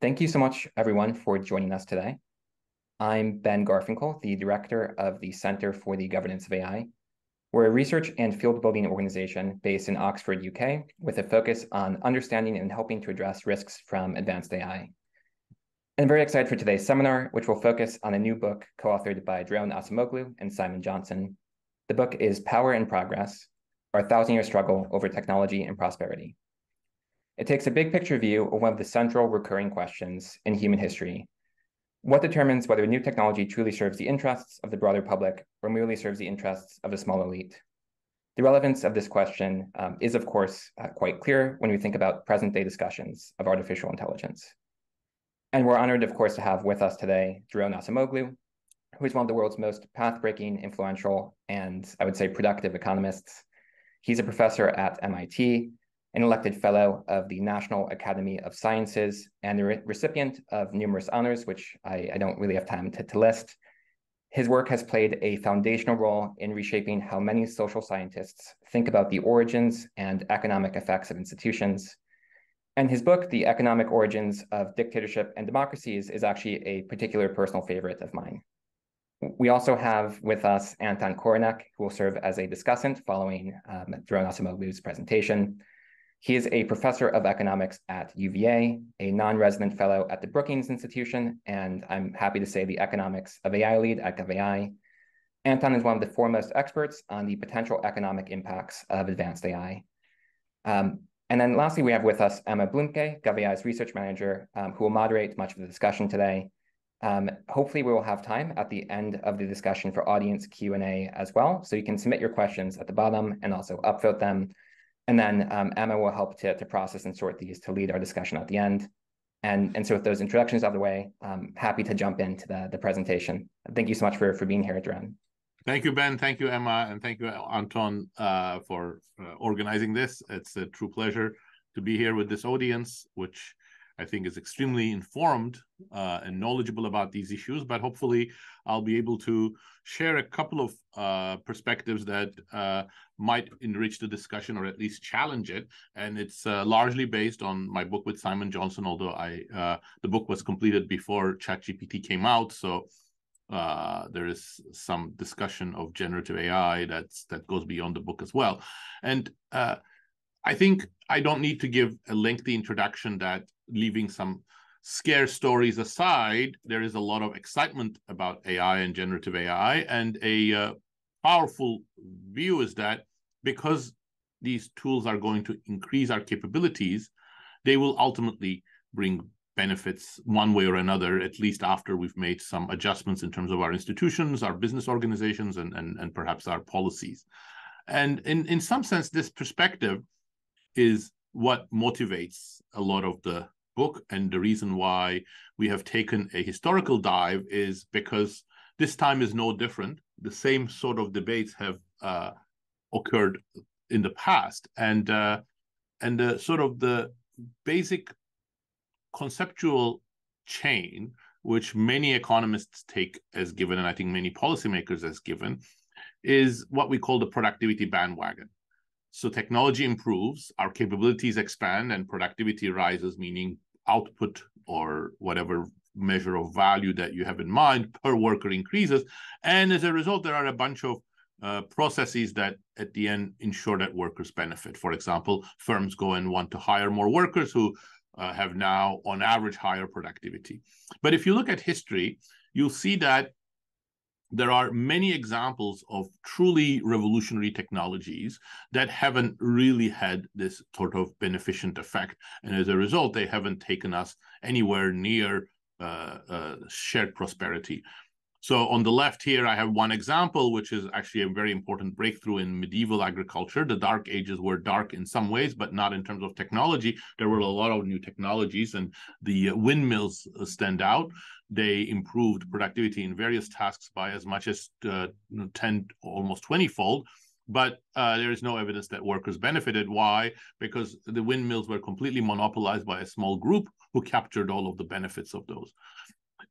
Thank you so much, everyone, for joining us today. I'm Ben Garfinkel, the director of the Center for the Governance of AI. We're a research and field building organization based in Oxford, UK, with a focus on understanding and helping to address risks from advanced AI. I'm very excited for today's seminar, which will focus on a new book co-authored by Daron Acemoglu and Simon Johnson. The book is Power and Progress, Our Thousand-Year Struggle Over Technology and Prosperity. It takes a big picture view of one of the central recurring questions in human history. What determines whether new technology truly serves the interests of the broader public or merely serves the interests of a small elite? The relevance of this question um, is, of course, uh, quite clear when we think about present-day discussions of artificial intelligence. And we're honored, of course, to have with us today Daron Acemoglu, who is one of the world's most path-breaking, influential, and I would say productive economists. He's a professor at MIT, an elected fellow of the National Academy of Sciences, and the re recipient of numerous honors, which I, I don't really have time to, to list. His work has played a foundational role in reshaping how many social scientists think about the origins and economic effects of institutions, and his book, The Economic Origins of Dictatorship and Democracies, is actually a particular personal favorite of mine. We also have with us Anton Korinek, who will serve as a discussant following um, Acemoglu's presentation. He is a professor of economics at UVA, a non-resident fellow at the Brookings Institution, and I'm happy to say the economics of AI lead at GovAI. Anton is one of the foremost experts on the potential economic impacts of advanced AI. Um, and then lastly, we have with us Emma Bluemke, GovAI's research manager, um, who will moderate much of the discussion today. Um, hopefully, we will have time at the end of the discussion for audience Q&A as well. So you can submit your questions at the bottom and also upvote them. And then um, Emma will help to, to process and sort these to lead our discussion at the end. And, and so with those introductions out of the way, I'm happy to jump into the, the presentation. Thank you so much for, for being here, Daron. Thank you, Ben. Thank you, Emma. And thank you, Anton, uh, for uh, organizing this. It's a true pleasure to be here with this audience, which I think is extremely informed uh, and knowledgeable about these issues. But hopefully, I'll be able to share a couple of uh, perspectives that uh, might enrich the discussion or at least challenge it. And it's uh, largely based on my book with Simon Johnson, although I uh, the book was completed before ChatGPT came out, so uh, there is some discussion of generative AI that's that goes beyond the book as well. And uh, I think I don't need to give a lengthy introduction that leaving some scare stories aside, there is a lot of excitement about AI and generative AI, and a uh, powerful view is that because these tools are going to increase our capabilities, they will ultimately bring benefits one way or another, at least after we've made some adjustments in terms of our institutions, our business organizations, and, and, and perhaps our policies. And in, in some sense, this perspective is what motivates a lot of the book. And the reason why we have taken a historical dive is because this time is no different. The same sort of debates have uh, occurred in the past. And uh, and the sort of the basic conceptual chain, which many economists take as given, and I think many policymakers as given, is what we call the productivity bandwagon. So technology improves, our capabilities expand, and productivity rises, meaning output or whatever measure of value that you have in mind per worker increases. And as a result, there are a bunch of uh, processes that at the end ensure that workers benefit. For example, firms go and want to hire more workers who uh, have now, on average, higher productivity. But if you look at history, you'll see that there are many examples of truly revolutionary technologies that haven't really had this sort of beneficent effect. And as a result, they haven't taken us anywhere near Uh, uh, shared prosperity. So on the left here, I have one example, which is actually a very important breakthrough in medieval agriculture. The Dark Ages were dark in some ways, but not in terms of technology. There were a lot of new technologies, and the windmills uh, stand out. They improved productivity in various tasks by as much as uh, 10, almost 20 fold but uh, there is no evidence that workers benefited. Why? Because the windmills were completely monopolized by a small group who captured all of the benefits of those.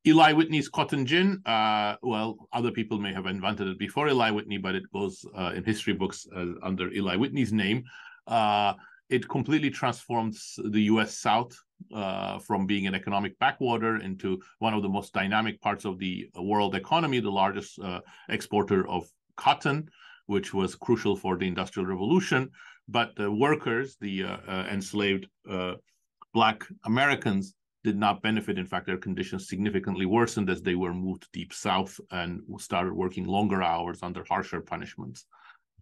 Eli Whitney's cotton gin. Uh, well, other people may have invented it before Eli Whitney, but it goes uh, in history books uh, under Eli Whitney's name. Uh, it completely transforms the US South uh, from being an economic backwater into one of the most dynamic parts of the world economy, the largest uh, exporter of cotton, which was crucial for the Industrial Revolution. But the workers, the uh, uh enslaved uh, Black Americans, did not benefit. In fact, their conditions significantly worsened as they were moved deep south and started working longer hours under harsher punishments.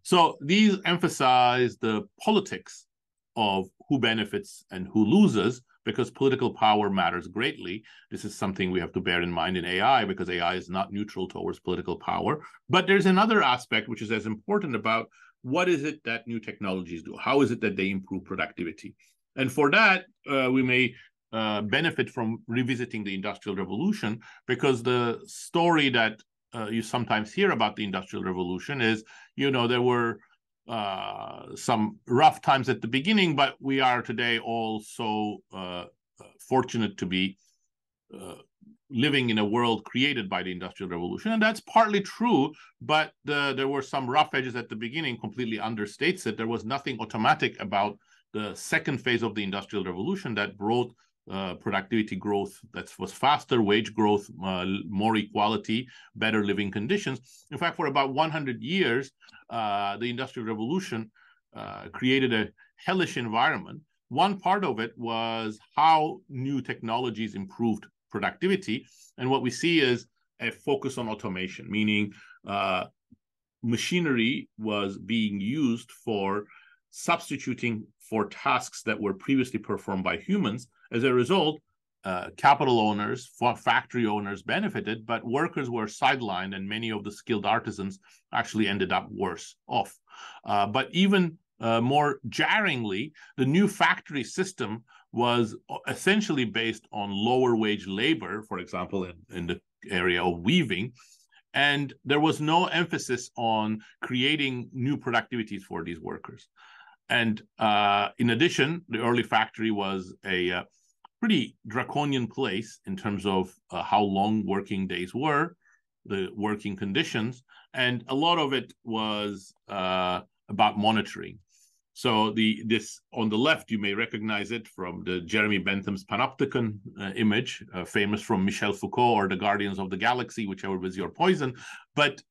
So these emphasize the politics of who benefits and who loses because political power matters greatly. This is something we have to bear in mind in AI because AI is not neutral towards political power. But there's another aspect which is as important about what is it that new technologies do? How is it that they improve productivity? And for that, uh, we may uh, benefit from revisiting the Industrial Revolution because the story that uh, you sometimes hear about the Industrial Revolution is, you know, there were uh, some rough times at the beginning, but we are today all so uh, fortunate to be uh, living in a world created by the Industrial Revolution. And that's partly true, but the, there were some rough edges at the beginning, completely understates it. There was nothing automatic about the second phase of the Industrial Revolution that brought uh, productivity growth that was faster, wage growth, uh, more equality, better living conditions. In fact, for about 100 years, uh, the Industrial Revolution uh, created a hellish environment. One part of it was how new technologies improved productivity. And what we see is a focus on automation, meaning uh, machinery was being used for substituting for tasks that were previously performed by humans. As a result, uh, capital owners, factory owners benefited, but workers were sidelined, and many of the skilled artisans actually ended up worse off. Uh, but even uh, more jarringly, the new factory system was essentially based on lower wage labor, for example, in, in the area of weaving. And there was no emphasis on creating new productivities for these workers. And uh, in addition, the early factory was a uh, pretty draconian place in terms of uh, how long working days were, the working conditions, and a lot of it was uh, about monitoring. So the this on the left, you may recognize it from the Jeremy Bentham's Panopticon uh, image, uh, famous from Michel Foucault or the Guardians of the Galaxy, whichever was your poison. But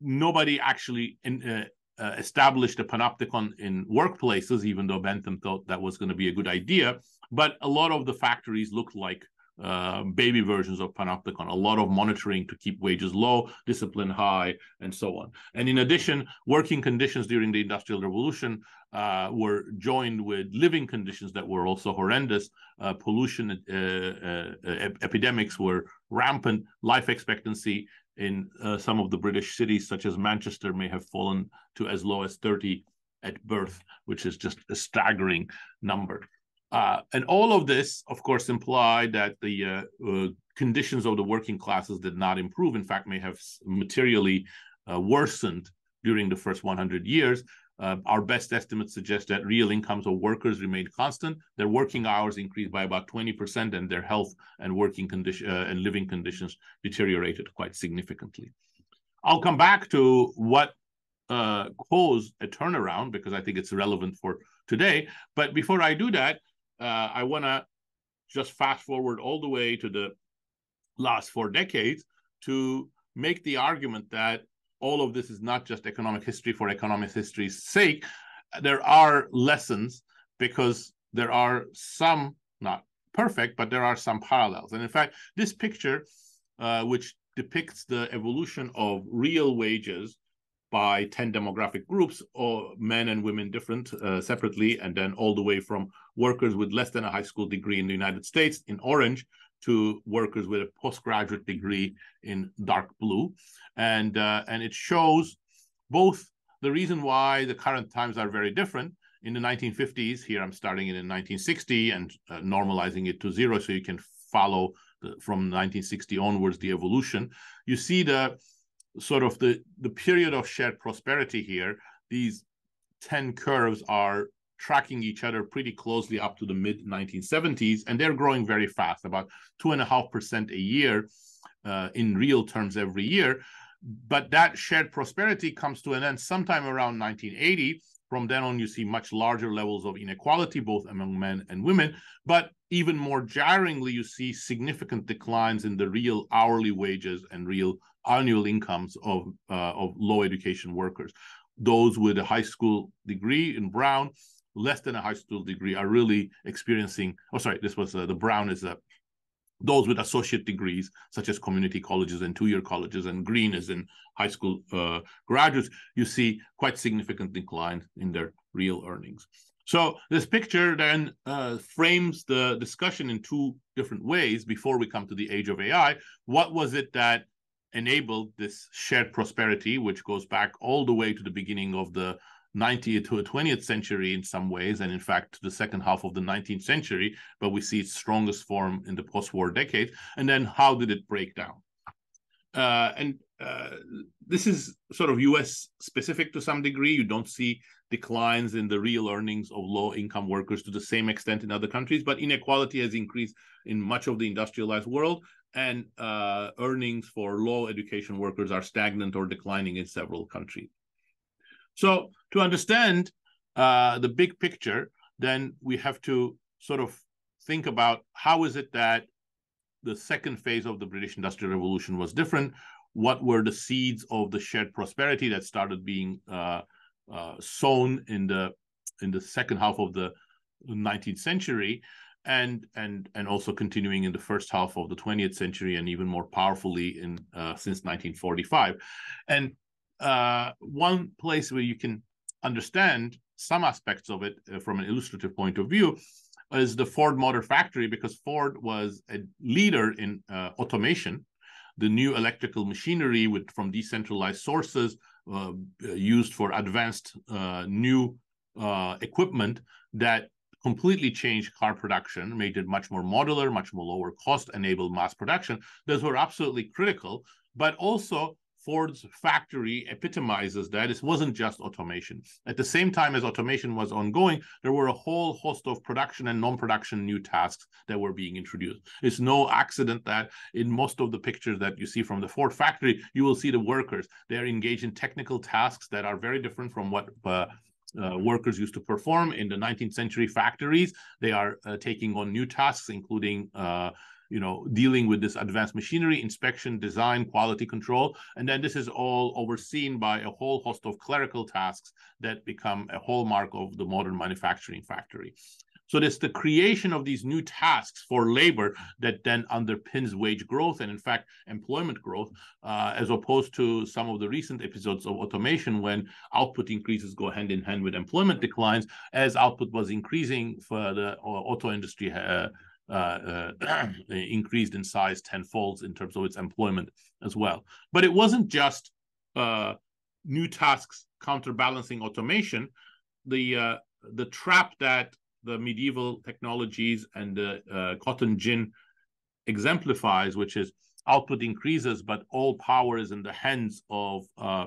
nobody actually in, uh, established a panopticon in workplaces, even though Bentham thought that was going to be a good idea. But a lot of the factories looked like uh, baby versions of panopticon, a lot of monitoring to keep wages low, discipline high, and so on. And in addition, working conditions during the Industrial Revolution uh, were joined with living conditions that were also horrendous. Uh, pollution uh, uh, epidemics were rampant. Life expectancy in uh, some of the British cities, such as Manchester, may have fallen to as low as 30 at birth, which is just a staggering number. Uh, and all of this, of course, implied that the uh, uh conditions of the working classes did not improve. In fact, may have materially uh, worsened during the first 100 years. Uh, our best estimates suggest that real incomes of workers remained constant. Their working hours increased by about 20%, and their health and working condition and living conditions deteriorated quite significantly. I'll come back to what caused a turnaround because I think it's relevant for today. But before I do that, uh, I want to just fast forward all the way to the last four decades to make the argument that all of this is not just economic history for economic history's sake. There are lessons because there are some, not perfect, but there are some parallels. And in fact, this picture, uh, which depicts the evolution of real wages by 10 demographic groups, or men and women different uh, separately, and then all the way from workers with less than a high school degree in the United States in orange to workers with a postgraduate degree in dark blue. And, uh, and it shows both the reason why the current times are very different. In the 1950s, here I'm starting it in 1960 and uh, normalizing it to zero so you can follow the, from 1960 onwards the evolution. You see the sort of the, the period of shared prosperity here. These 10 curves are tracking each other pretty closely up to the mid 1970s, and they're growing very fast, about two and a half percent a year uh, in real terms every year. But that shared prosperity comes to an end sometime around 1980 from then on, you see much larger levels of inequality, both among men and women. But even more jarringly, you see significant declines in the real hourly wages and real annual incomes of, uh, of low education workers. Those with a high school degree in brown, less than a high school degree, are really experiencing. Oh, sorry, this was uh, the brown is a those with associate degrees, such as community colleges and two-year colleges, and green is in high school uh, graduates, you see quite significant decline in their real earnings. So this picture then uh, frames the discussion in two different ways before we come to the age of AI. What was it that enabled this shared prosperity, which goes back all the way to the beginning of the 19th to the 20th century in some ways, and in fact to the second half of the 19th century, but we see its strongest form in the post-war decade. And then how did it break down? Uh, and uh, this is sort of US specific to some degree. You don't see declines in the real earnings of low income workers to the same extent in other countries, but inequality has increased in much of the industrialized world, and uh, earnings for low education workers are stagnant or declining in several countries. So to understand uh, the big picture, then we have to sort of think about how is it that the second phase of the British Industrial Revolution was different. What were the seeds of the shared prosperity that started being uh, uh, sown in the in the second half of the 19th century, and and and also continuing in the first half of the 20th century, and even more powerfully in uh, since 1945. And uh, one place where you can understand some aspects of it uh, from an illustrative point of view is the Ford Motor Factory, because Ford was a leader in uh, automation, the new electrical machinery with from decentralized sources uh, used for advanced uh, new equipment that completely changed car production, made it much more modular, much more lower cost, enabled mass production. Those were absolutely critical, but also Ford's factory epitomizes that. It wasn't just automation. At the same time as automation was ongoing, there were a whole host of production and non-production new tasks that were being introduced. It's no accident that in most of the pictures that you see from the Ford factory, you will see the workers. They're engaged in technical tasks that are very different from what uh, uh, workers used to perform in the 19th century factories. They are uh, taking on new tasks, including uh, you know, dealing with this advanced machinery, inspection, design, quality control. And then this is all overseen by a whole host of clerical tasks that become a hallmark of the modern manufacturing factory. So it's the creation of these new tasks for labor that then underpins wage growth and, in fact, employment growth, uh, as opposed to some of the recent episodes of automation when output increases go hand in hand with employment declines, as output was increasing for the auto industry. Uh, uh, uh, increased in size tenfold in terms of its employment as well. But it wasn't just uh, new tasks counterbalancing automation. The uh, the trap that the medieval technologies and the uh, cotton gin exemplifies, which is output increases, but all power is in the hands of uh,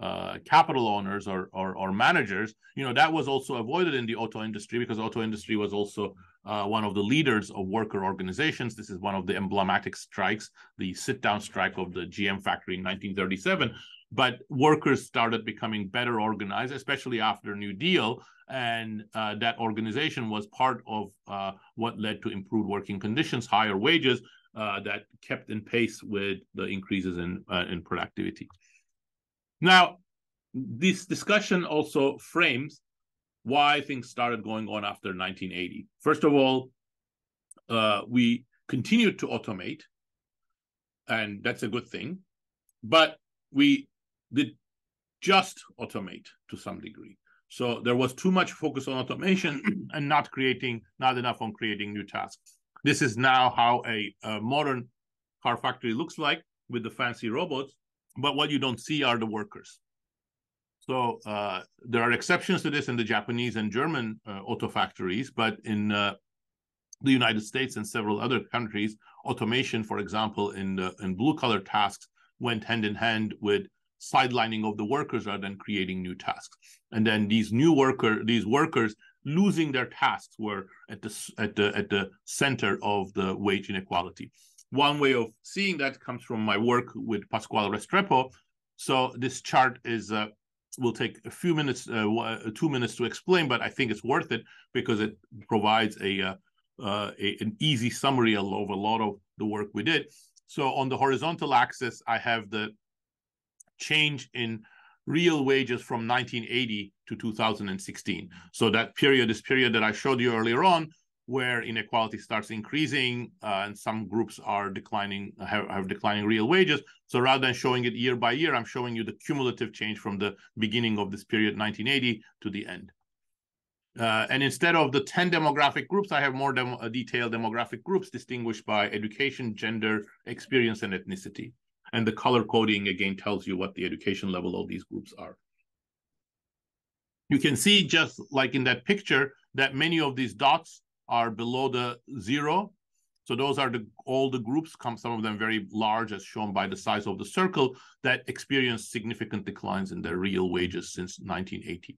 uh, capital owners or, or, or managers. You know that was also avoided in the auto industry because auto industry was also uh, one of the leaders of worker organizations. This is one of the emblematic strikes, the sit down strike of the GM factory in 1937. But workers started becoming better organized, especially after New Deal. And uh, that organization was part of uh, what led to improved working conditions, higher wages uh, that kept in pace with the increases in, uh, in productivity. Now, this discussion also frames why things started going on after 1980. First of all, uh, we continued to automate, and that's a good thing, but we did just automate to some degree. So there was too much focus on automation and not creating, not enough on creating new tasks. This is now how a, a modern car factory looks like with the fancy robots, but what you don't see are the workers. So uh, there are exceptions to this in the Japanese and German uh, auto factories, but in uh, the United States and several other countries, automation, for example, in the, in blue collar tasks, went hand in hand with sidelining of the workers rather than creating new tasks. And then these new worker, these workers losing their tasks were at the at the at the center of the wage inequality. One way of seeing that comes from my work with Pascual Restrepo. So this chart is uh, will take a few minutes, uh, uh, two minutes to explain, but I think it's worth it because it provides a, uh, uh, a, an easy summary of a lot of the work we did. So on the horizontal axis, I have the change in real wages from 1980 to 2016. So that period this period that I showed you earlier on, where inequality starts increasing uh, and some groups are declining have, have, declining real wages. So rather than showing it year by year i'm showing you the cumulative change from the beginning of this period 1980 to the end. Uh, and instead of the 10 demographic groups i have more dem uh, detailed demographic groups distinguished by education gender experience and ethnicity and the color coding again tells you what the education level of these groups are you can see just like in that picture that many of these dots are below the zero. So those are the all the groups, come some of them very large, as shown by the size of the circle, that experienced significant declines in their real wages since 1980.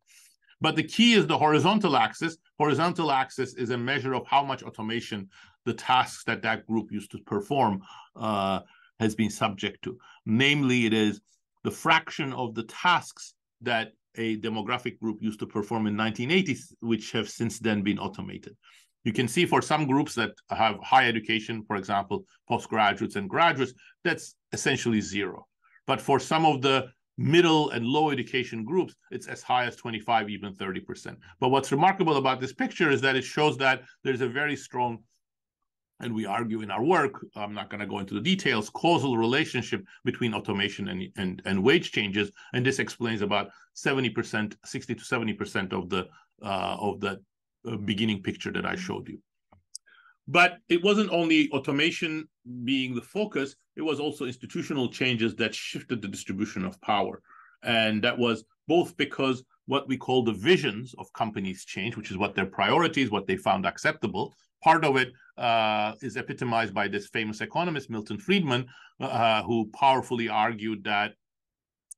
But the key is the horizontal axis. Horizontal axis is a measure of how much automation the tasks that that group used to perform uh, has been subject to. Namely, it is the fraction of the tasks that a demographic group used to perform in 1980s, which have since then been automated. You can see for some groups that have high education, for example, postgraduates and graduates, that's essentially zero. But for some of the middle and low education groups, it's as high as 25, even 30%. But what's remarkable about this picture is that it shows that there's a very strong, and we argue in our work, I'm not going to go into the details, causal relationship between automation and, and, and wage changes. And this explains about 70%, 60 to 70% of the uh, of the beginning picture that I showed you. But it wasn't only automation being the focus, it was also institutional changes that shifted the distribution of power. And that was both because what we call the visions of companies change, which is what their priorities, what they found acceptable. Part of it uh, is epitomized by this famous economist, Milton Friedman, uh, who powerfully argued that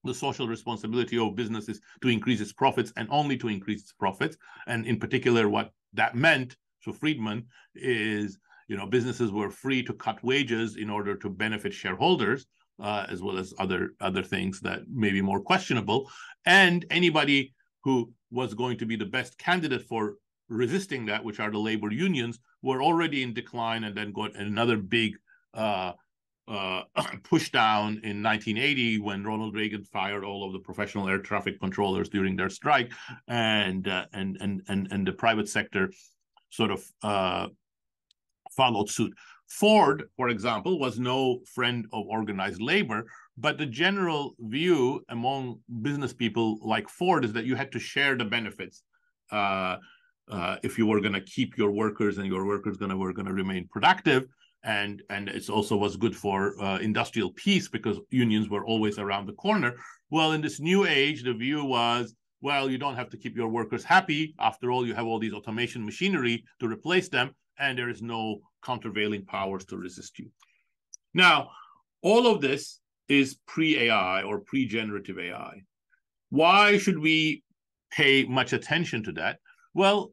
the social responsibility of businesses to increase its profits and only to increase its profits. And in particular, what that meant to Friedman is, you know, businesses were free to cut wages in order to benefit shareholders, uh, as well as other other things that may be more questionable. And anybody who was going to be the best candidate for resisting that, which are the labor unions, were already in decline, and then got another big uh, uh, pushed down in 1980 when Ronald Reagan fired all of the professional air traffic controllers during their strike, and uh, and and and and the private sector sort of uh, followed suit. Ford, for example, was no friend of organized labor, but the general view among business people like Ford is that you had to share the benefits. Uh, if you were going to keep your workers and your workers gonna were going to remain productive, and and it also was good for uh, industrial peace because unions were always around the corner. Well, in this new age, the view was, well, you don't have to keep your workers happy. After all, you have all these automation machinery to replace them, and there is no countervailing powers to resist you. Now, all of this is pre-AI or pre-generative AI. Why should we pay much attention to that? Well,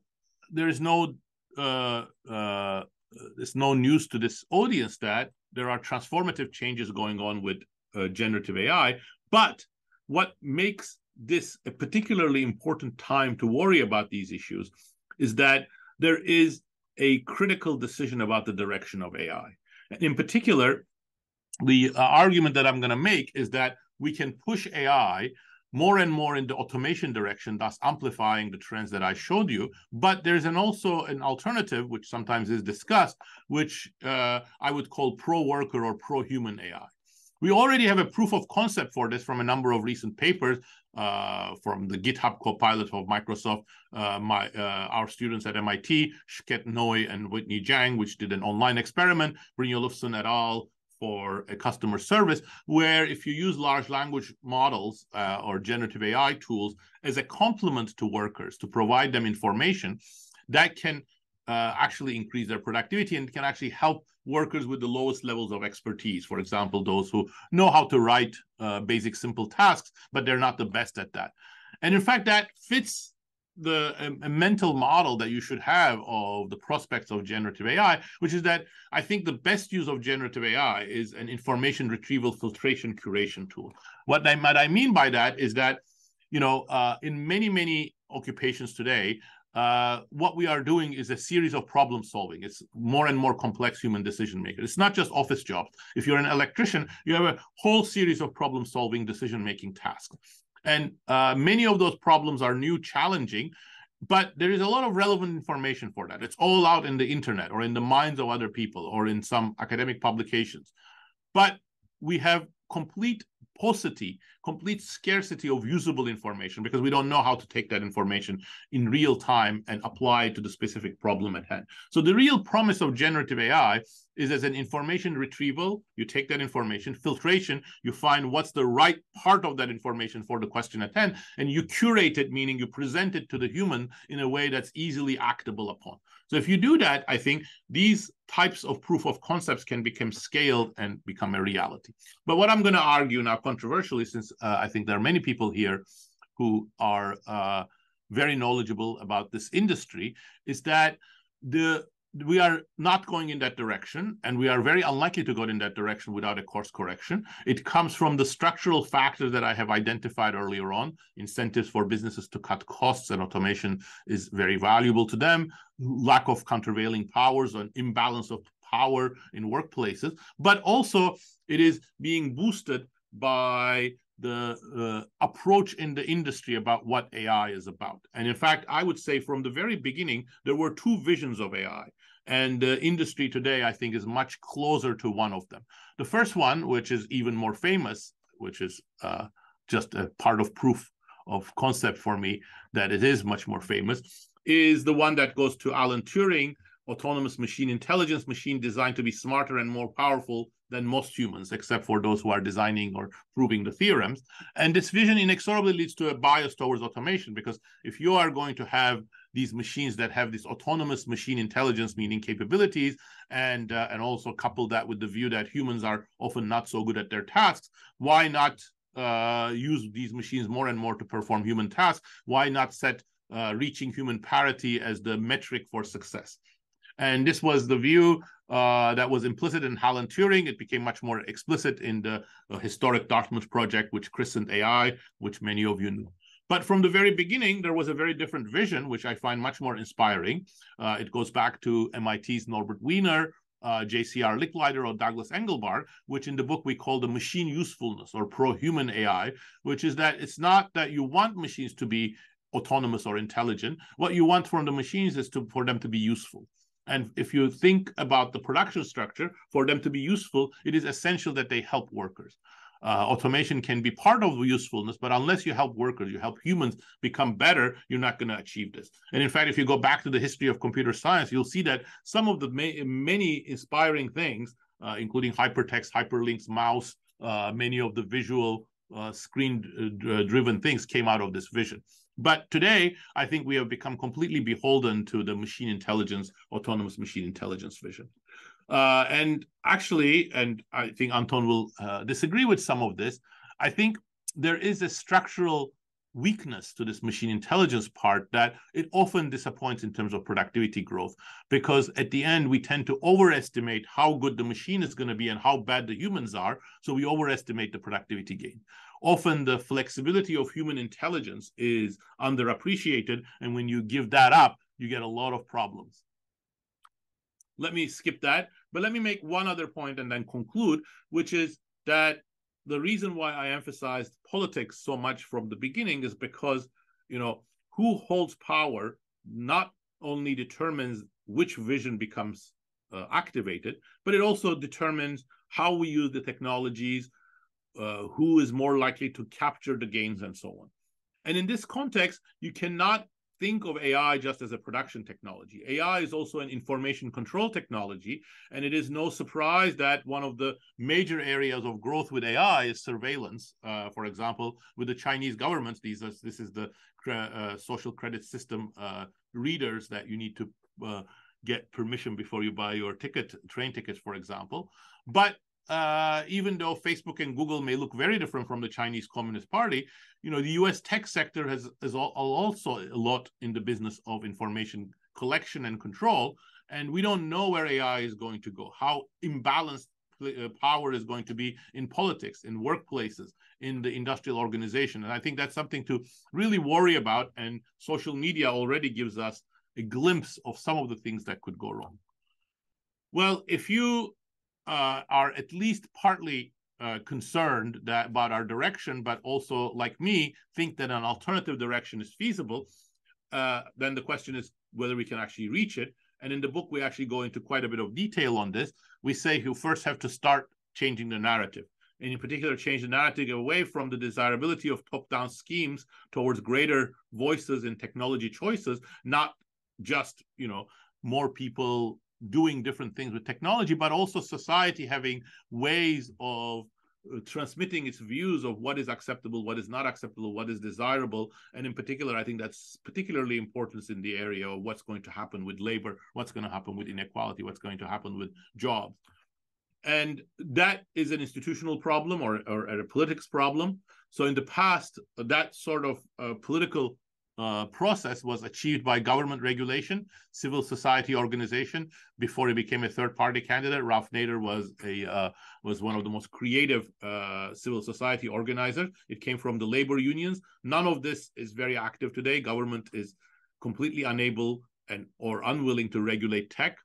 there is no uh, uh, it's no news to this audience that there are transformative changes going on with uh, generative AI. But what makes this a particularly important time to worry about these issues is that there is a critical decision about the direction of AI. In particular, the uh, argument that I'm going to make is that we can push AI more and more in the automation direction, thus amplifying the trends that I showed you. But there's an also an alternative, which sometimes is discussed, which uh, I would call pro-worker or pro-human AI. We already have a proof of concept for this from a number of recent papers uh, from the GitHub Copilot of Microsoft, uh, my uh, our students at MIT, Shakked Noy and Whitney Zhang, which did an online experiment, Brynjolfsson et al., for a customer service, where if you use large language models uh, or generative AI tools as a complement to workers to provide them information, that can uh, actually increase their productivity and can actually help workers with the lowest levels of expertise. For example, those who know how to write uh, basic simple tasks, but they're not the best at that. And in fact, that fits the a, a, mental model that you should have of the prospects of generative AI, which is that I think the best use of generative AI is an information retrieval filtration curation tool. What I, what I mean by that is that you know, uh, in many, many occupations today, uh, what we are doing is a series of problem solving. It's more and more complex human decision making. It's not just office jobs. If you're an electrician, you have a whole series of problem solving decision making tasks. And uh, many of those problems are new, challenging, but there is a lot of relevant information for that. It's all out in the internet or in the minds of other people or in some academic publications. But we have complete paucity, complete scarcity of usable information because we don't know how to take that information in real time and apply it to the specific problem at hand. So the real promise of generative AI is as an information retrieval, you take that information, filtration, you find what's the right part of that information for the question at hand, and you curate it, meaning you present it to the human in a way that's easily actable upon. So if you do that, I think these types of proof of concepts can become scaled and become a reality. But what I'm going to argue now controversially, since uh, I think there are many people here who are uh, very knowledgeable about this industry, is that the we are not going in that direction, and we are very unlikely to go in that direction without a course correction. It comes from the structural factors that I have identified earlier on. Incentives for businesses to cut costs and automation is very valuable to them. Lack of countervailing powers and imbalance of power in workplaces, but also it is being boosted by the uh, approach in the industry about what AI is about. And in fact, I would say from the very beginning, there were two visions of AI. And the industry today, I think, is much closer to one of them. The first one, which is even more famous, which is uh, just a part of proof of concept for me that it is much more famous, is the one that goes to Alan Turing, autonomous machine intelligence machine designed to be smarter and more powerful than most humans, except for those who are designing or proving the theorems. And this vision inexorably leads to a bias towards automation, because if you are going to have these machines that have this autonomous machine intelligence, meaning capabilities, and uh, and also couple that with the view that humans are often not so good at their tasks, why not uh, use these machines more and more to perform human tasks? Why not set uh, reaching human parity as the metric for success? And this was the view uh, that was implicit in Alan Turing. It became much more explicit in the uh, historic Dartmouth project, which christened AI, which many of you know. But from the very beginning, there was a very different vision, which I find much more inspiring. Uh, it goes back to MIT's Norbert Wiener, uh, JCR Licklider, or Douglas Engelbart, which in the book we call the machine usefulness or pro-human AI, which is that it's not that you want machines to be autonomous or intelligent. What you want from the machines is to for them to be useful. And if you think about the production structure, for them to be useful, it is essential that they help workers. Uh, automation can be part of usefulness, but unless you help workers, you help humans become better, you're not going to achieve this. And in fact, if you go back to the history of computer science, you'll see that some of the ma many inspiring things, uh, including hypertext, hyperlinks, mouse, uh, many of the visual uh, screen-driven uh, things came out of this vision. But today, I think we have become completely beholden to the machine intelligence, autonomous machine intelligence vision. Uh, and actually, and I think Anton will uh, disagree with some of this, I think there is a structural weakness to this machine intelligence part that it often disappoints in terms of productivity growth because at the end we tend to overestimate how good the machine is going to be and how bad the humans are so we overestimate the productivity gain often the flexibility of human intelligence is underappreciated and when you give that up you get a lot of problems let me skip that. But let me make one other point and then conclude, which is that the reason why I emphasized politics so much from the beginning is because, you know, who holds power not only determines which vision becomes uh, activated, but it also determines how we use the technologies, uh, who is more likely to capture the gains, and so on. And in this context, you cannot think of AI just as a production technology. AI is also an information control technology, and it is no surprise that one of the major areas of growth with AI is surveillance. Uh, for example, with the Chinese government, these are, this is the uh, social credit system uh, readers that you need to uh, get permission before you buy your ticket, train tickets, for example. But uh, even though Facebook and Google may look very different from the Chinese Communist Party, you know, the U.S. tech sector has is also a lot in the business of information collection and control, and we don't know where AI is going to go, how imbalanced uh, power is going to be in politics, in workplaces, in the industrial organization. And I think that's something to really worry about. And social media already gives us a glimpse of some of the things that could go wrong. Well, if you uh, are at least partly uh, concerned that about our direction, but also like me think that an alternative direction is feasible, uh, then the question is whether we can actually reach it. And in the book, we actually go into quite a bit of detail on this. We say you first have to start changing the narrative. And in particular, change the narrative away from the desirability of top-down schemes towards greater voices in technology choices, not just you know more people doing different things with technology, but also society having ways of uh, transmitting its views of what is acceptable, what is not acceptable, what is desirable. And in particular, I think that's particularly important in the area of what's going to happen with labor, what's going to happen with inequality, what's going to happen with jobs. And that is an institutional problem or, or, a politics problem. So in the past, that sort of uh, political uh, process was achieved by government regulation, civil society organization. Before he became a third-party candidate, Ralph Nader was a uh, was one of the most creative uh, civil society organizers. It came from the labor unions. None of this is very active today. Government is completely unable and or unwilling to regulate tech,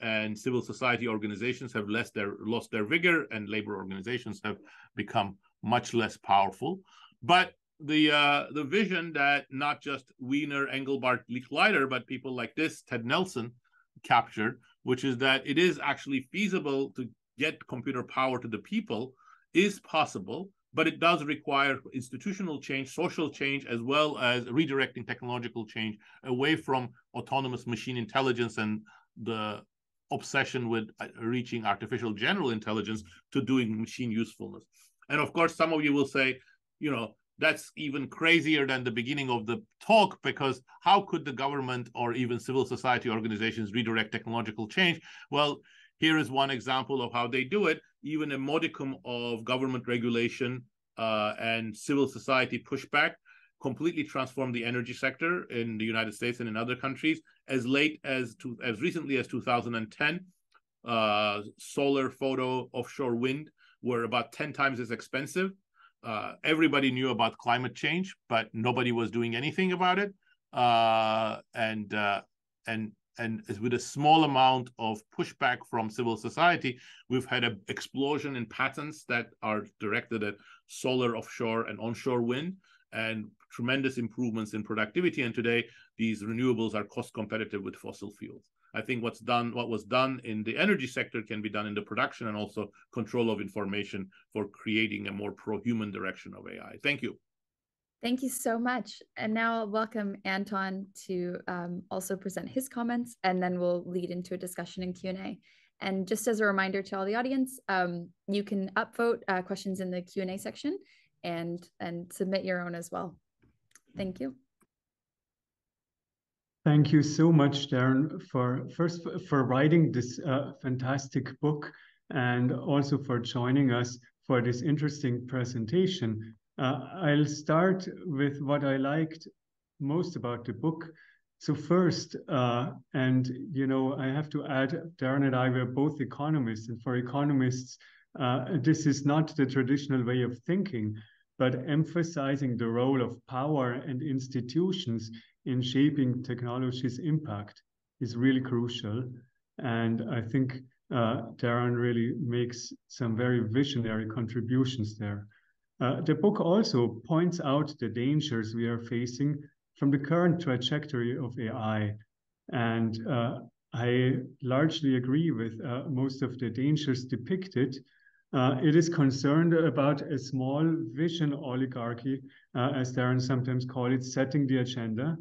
and civil society organizations have lost their lost their vigor, and labor organizations have become much less powerful. But the uh, the vision that not just Wiener, Engelbart, Licklider, but people like this, Ted Nelson, captured, which is that it is actually feasible to get computer power to the people, is possible, but it does require institutional change, social change, as well as redirecting technological change away from autonomous machine intelligence and the obsession with uh, reaching artificial general intelligence to doing machine usefulness. And of course, some of you will say, you know, that's even crazier than the beginning of the talk because how could the government or even civil society organizations redirect technological change? Well, here is one example of how they do it. Even a modicum of government regulation uh, and civil society pushback completely transformed the energy sector in the United States and in other countries. As late as to, as recently as 2010, uh, solar, photo, offshore wind were about 10 times as expensive uh, everybody knew about climate change, but nobody was doing anything about it. Uh, and uh, and and with a small amount of pushback from civil society, we've had an explosion in patents that are directed at solar, offshore, and onshore wind, and tremendous improvements in productivity. And today, these renewables are cost competitive with fossil fuels. I think what's done, what was done in the energy sector can be done in the production and also control of information for creating a more pro-human direction of AI. Thank you. Thank you so much. And now I'll welcome Anton to um, also present his comments, and then we'll lead into a discussion and Q&A. And just as a reminder to all the audience, um, you can upvote uh, questions in the Q&A section and, and submit your own as well. Thank you. Thank you so much, Daron, for first for writing this uh, fantastic book and also for joining us for this interesting presentation. Uh, I'll start with what I liked most about the book. So first, uh, and you know, I have to add, Daron and I were both economists, and for economists, uh, this is not the traditional way of thinking, but emphasizing the role of power and institutions in shaping technology's impact is really crucial. And I think uh, Daron really makes some very visionary contributions there. Uh, the book also points out the dangers we are facing from the current trajectory of AI. And uh, I largely agree with uh, most of the dangers depicted. Uh, it is concerned about a small vision oligarchy, uh, as Daron sometimes calls it, setting the agenda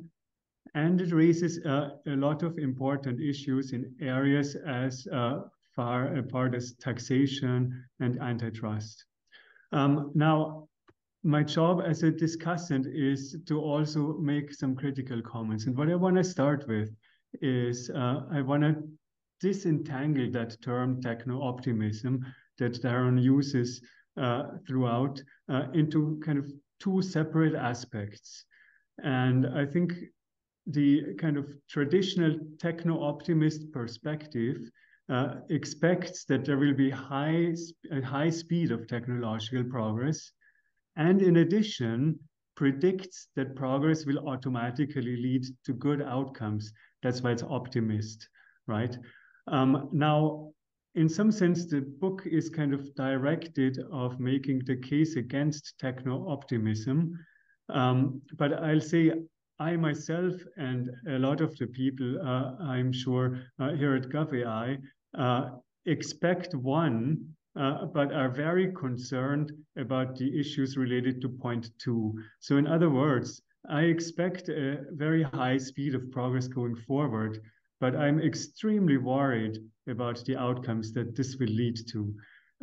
and it raises uh, a lot of important issues in areas as uh, far apart as taxation and antitrust. Um, now, my job as a discussant is to also make some critical comments. And what I want to start with is uh, I want to disentangle that term techno-optimism that Daron uses uh, throughout uh, into kind of two separate aspects. And I think the kind of traditional techno-optimist perspective uh, expects that there will be high, a high speed of technological progress, and in addition, predicts that progress will automatically lead to good outcomes. That's why it's optimist, right? Um, now, in some sense, the book is kind of directed of making the case against techno-optimism. Um, but I'll say I myself and a lot of the people, uh, I'm sure, uh, here at GovAI uh, expect one, uh, but are very concerned about the issues related to point two. So in other words, I expect a very high speed of progress going forward, but I'm extremely worried about the outcomes that this will lead to.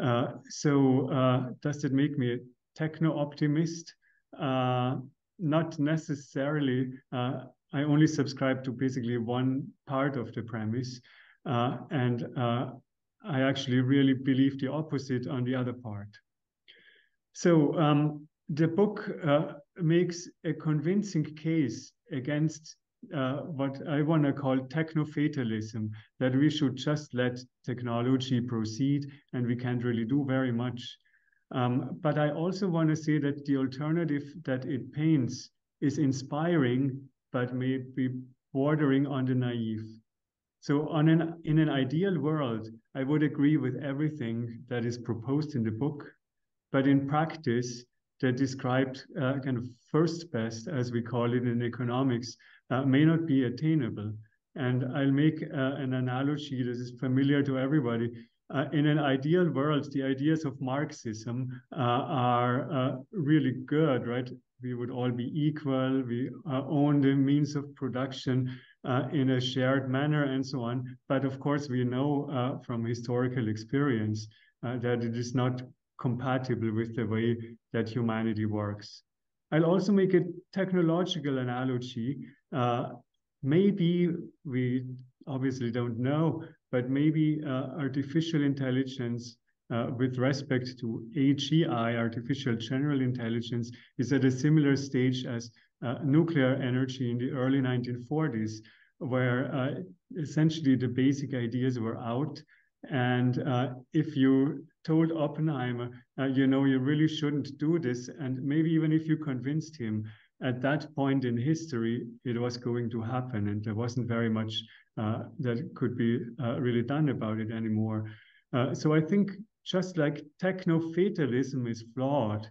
Uh, so uh, does it make me a techno-optimist? Uh, not necessarily. Uh, I only subscribe to basically one part of the premise. Uh, and uh, I actually really believe the opposite on the other part. So um, the book makes a convincing case against uh, what I want to call techno fatalism, that we should just let technology proceed and we can't really do very much. Um, but I also want to say that the alternative that it paints is inspiring, but may be bordering on the naive. So on an, in an ideal world, I would agree with everything that is proposed in the book. But in practice, the described uh, kind of first best, as we call it in economics, uh, may not be attainable. And I'll make uh, an analogy that is familiar to everybody. Uh, in an ideal world, the ideas of Marxism uh, are uh, really good, right? We would all be equal, we uh, own the means of production in a shared manner and so on. But of course, we know from historical experience that it is not compatible with the way that humanity works. I'll also make a technological analogy. Uh, maybe we obviously don't know, but maybe uh, artificial intelligence uh, with respect to AGI, artificial general intelligence, is at a similar stage as uh, nuclear energy in the early 1940s, where essentially the basic ideas were out. And uh, if you told Oppenheimer, uh, you know, you really shouldn't do this. And maybe even if you convinced him at that point in history, it was going to happen. And there wasn't very much uh, that could be uh, really done about it anymore. Uh, so I think just like techno-fatalism is flawed,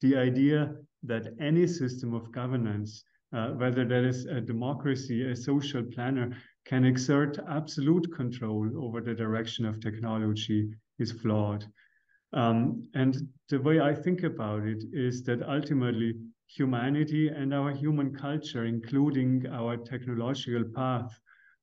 the idea that any system of governance, uh, whether that is a democracy, a social planner, can exert absolute control over the direction of technology is flawed. Um, and the way I think about it is that ultimately humanity and our human culture, including our technological path,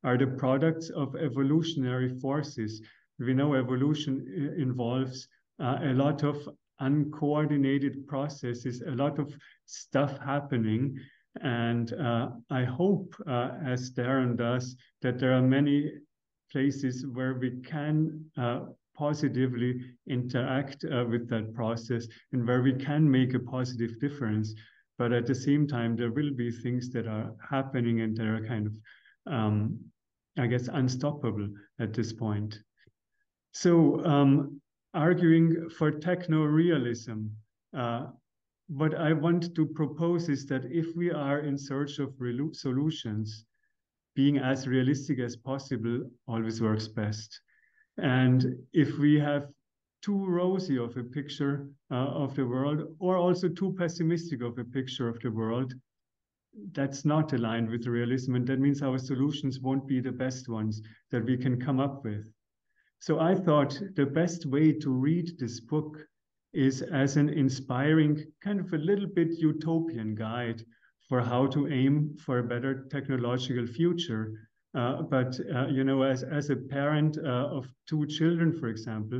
are the products of evolutionary forces. We know evolution uh, involves uh, a lot of uncoordinated processes, a lot of stuff happening. And uh, I hope, uh, as Daron does, that there are many places where we can uh, positively interact uh, with that process and where we can make a positive difference. But at the same time, there will be things that are happening and that are kind of, um, I guess, unstoppable at this point. So, um, arguing for techno realism, uh, what I want to propose is that if we are in search of solutions, being as realistic as possible always works best. And if we have too rosy of a picture uh, of the world, or also too pessimistic of a picture of the world, that's not aligned with realism. And that means our solutions won't be the best ones that we can come up with. So I thought the best way to read this book is as an inspiring, kind of a little bit utopian guide for how to aim for a better technological future uh, but uh, you know, as as a parent uh, of two children, for example,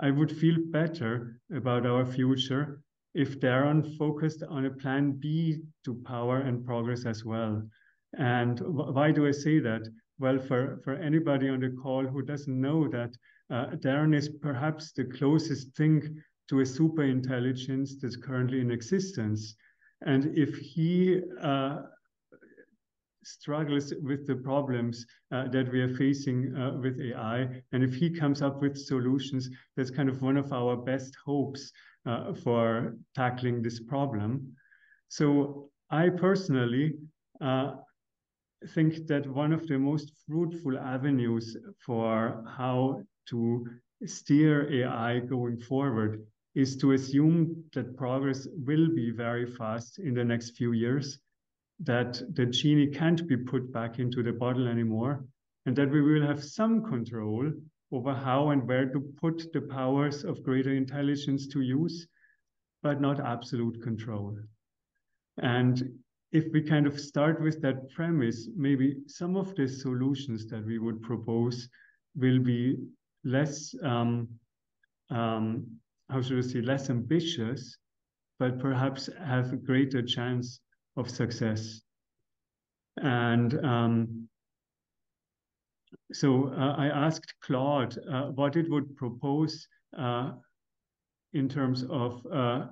I would feel better about our future if Daron focused on a plan B to power and progress as well. And why do I say that? Well, for, for anybody on the call who doesn't know that, uh, Daron is perhaps the closest thing to a super intelligence that's currently in existence. And if he uh, struggles with the problems uh, that we are facing uh, with AI. And if he comes up with solutions, that's kind of one of our best hopes uh, for tackling this problem. So I personally uh, think that one of the most fruitful avenues for how to steer AI going forward is to assume that progress will be very fast in the next few years, that the genie can't be put back into the bottle anymore, and that we will have some control over how and where to put the powers of greater intelligence to use, but not absolute control. And if we kind of start with that premise, maybe some of the solutions that we would propose will be less um, um, how should I say, less ambitious, but perhaps have a greater chance of success. And um, so uh, I asked Claude uh, what it would propose uh, in terms of uh,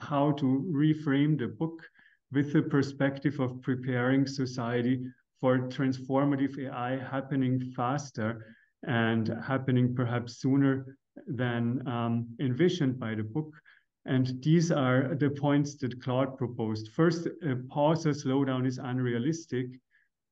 how to reframe the book with the perspective of preparing society for transformative AI happening faster and happening perhaps sooner than um, envisioned by the book. And these are the points that Claude proposed. First, a pause or slowdown is unrealistic.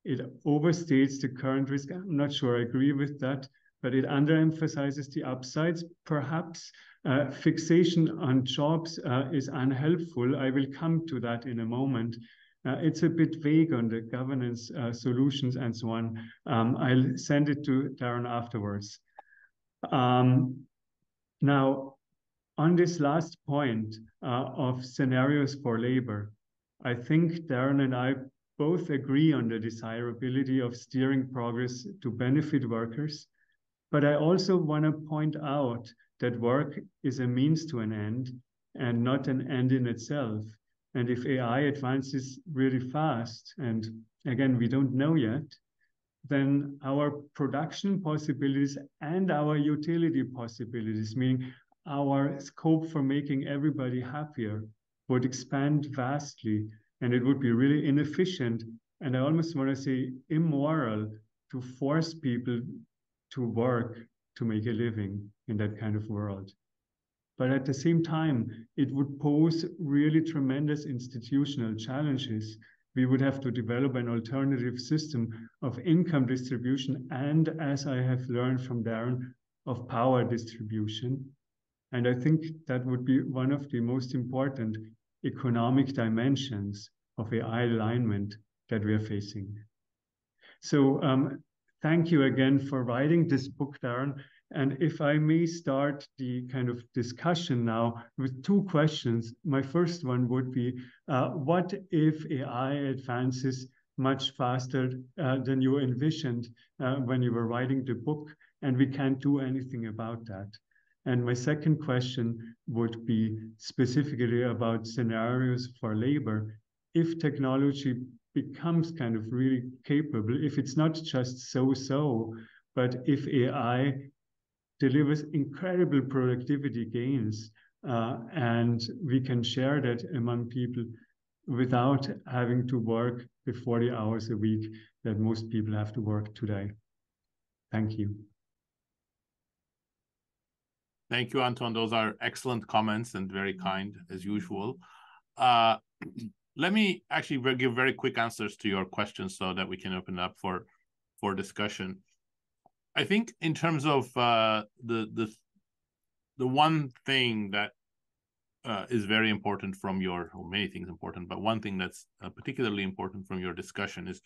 It overstates the current risk. I'm not sure I agree with that, but it underemphasizes the upsides. Perhaps uh, fixation on jobs uh, is unhelpful. I will come to that in a moment. Uh, it's a bit vague on the governance uh, solutions and so on. Um, I'll send it to Daron afterwards. Um, now, on this last point uh, of scenarios for labor, I think Daron and I both agree on the desirability of steering progress to benefit workers. But I also want to point out that work is a means to an end and not an end in itself. And if AI advances really fast, and again, we don't know yet, then our production possibilities and our utility possibilities, meaning our scope for making everybody happier, would expand vastly. And it would be really inefficient. And I almost want to say immoral to force people to work to make a living in that kind of world. But at the same time, it would pose really tremendous institutional challenges we would have to develop an alternative system of income distribution and, as I have learned from Daron, of power distribution. And I think that would be one of the most important economic dimensions of AI alignment that we are facing. So um, thank you again for writing this book, Daron. And if I may start the kind of discussion now with two questions. My first one would be, uh, what if AI advances much faster uh, than you envisioned uh, when you were writing the book, and we can't do anything about that? And my second question would be specifically about scenarios for labor. If technology becomes kind of really capable, if it's not just so-so, but if AI delivers incredible productivity gains, uh, and we can share that among people without having to work the 40 hours a week that most people have to work today. Thank you. Thank you, Anton. Those are excellent comments and very kind as usual. Uh, let me actually give very quick answers to your questions so that we can open up for for discussion. I think in terms of uh, the the the one thing that uh, is very important from your well, many things important, but one thing that's uh, particularly important from your discussion is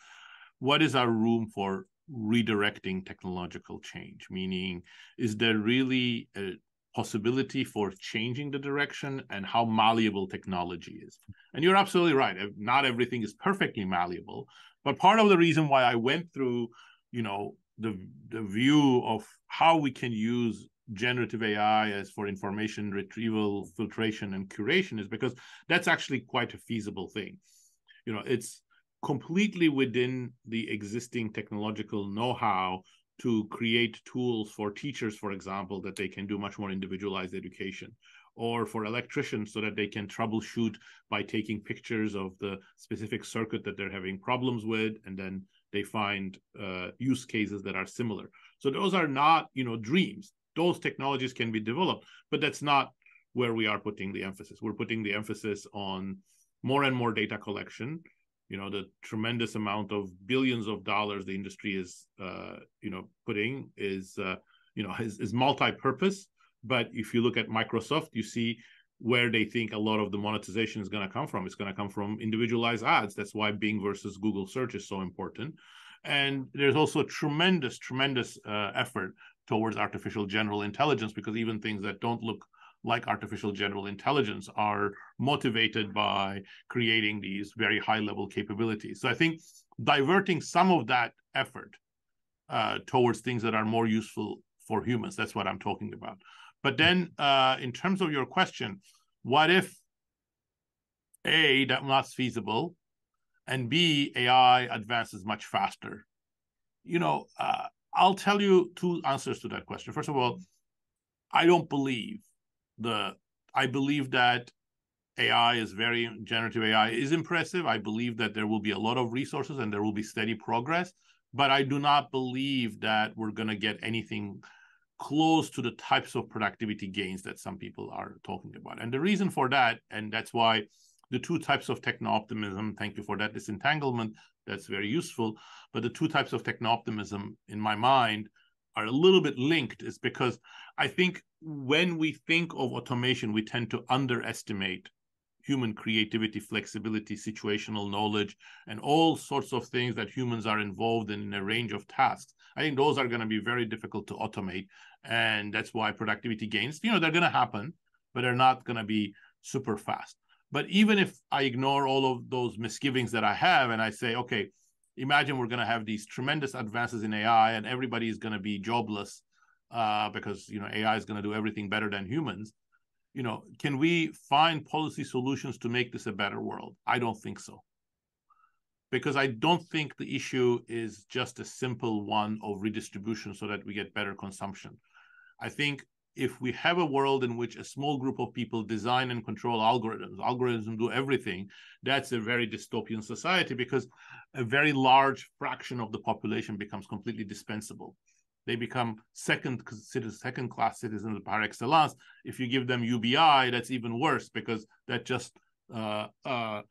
what is our room for redirecting technological change? Meaning, is there really a possibility for changing the direction and how malleable technology is? And you're absolutely right. Not everything is perfectly malleable, but part of the reason why I went through, you know, the the view of how we can use generative AI as for information retrieval, filtration, and curation is because that's actually quite a feasible thing. You know, it's completely within the existing technological know-how to create tools for teachers, for example, that they can do much more individualized education, or for electricians so that they can troubleshoot by taking pictures of the specific circuit that they're having problems with and then they find uh, use cases that are similar. So those are not you know dreams. Those technologies can be developed but that's not where we are putting the emphasis. We're putting the emphasis on more and more data collection you know the tremendous amount of billions of dollars the industry is uh, you know putting is uh, you know is, is multi-purpose but if you look at Microsoft, you see where they think a lot of the monetization is going to come from. It's going to come from individualized ads. That's why Bing versus Google search is so important. And there's also a tremendous, tremendous uh, effort towards artificial general intelligence because even things that don't look like artificial general intelligence are motivated by creating these very high level capabilities. So I think diverting some of that effort uh, towards things that are more useful for humans, that's what I'm talking about. But then, uh, in terms of your question, what if A, that not feasible, and B, AI advances much faster? You know, uh, I'll tell you two answers to that question. First of all, I don't believe the, I believe that AI is very, generative AI is impressive. I believe that there will be a lot of resources and there will be steady progress, but I do not believe that we're going to get anything close to the types of productivity gains that some people are talking about. And the reason for that, and that's why the two types of techno-optimism, thank you for that disentanglement, that's very useful. But the two types of techno-optimism in my mind are a little bit linked is because I think when we think of automation, we tend to underestimate human creativity, flexibility, situational knowledge, and all sorts of things that humans are involved in, in a range of tasks. I think those are going to be very difficult to automate. And that's why productivity gains, you know, they're going to happen, but they're not going to be super fast. But even if I ignore all of those misgivings that I have and I say, okay, imagine we're going to have these tremendous advances in AI and everybody is going to be jobless uh, because, you know, AI is going to do everything better than humans you know, can we find policy solutions to make this a better world? I don't think so. Because I don't think the issue is just a simple one of redistribution so that we get better consumption. I think if we have a world in which a small group of people design and control algorithms, algorithms do everything, that's a very dystopian society because a very large fraction of the population becomes completely dispensable they become second second class citizens par excellence. If you give them UBI, that's even worse because that just uh, uh,